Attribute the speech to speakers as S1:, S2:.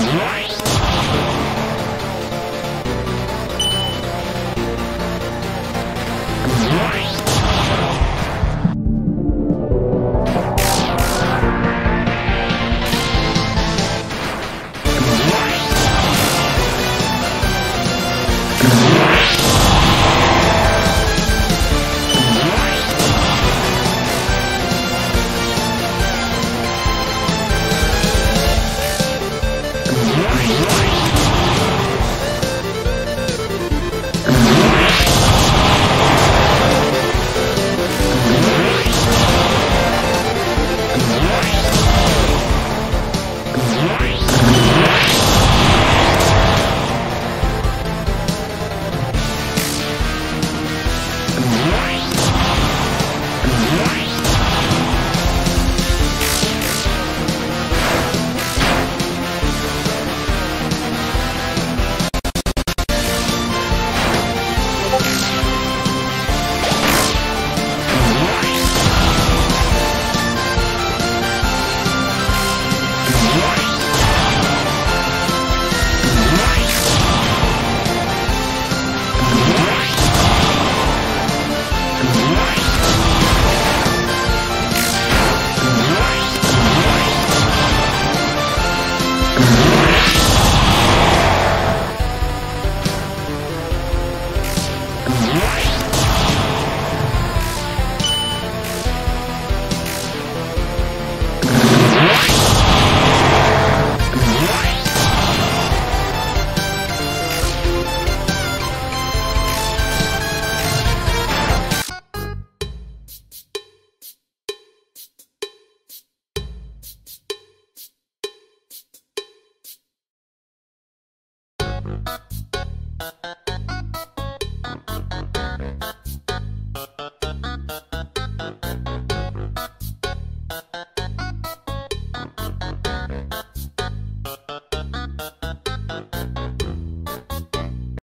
S1: Right.
S2: Música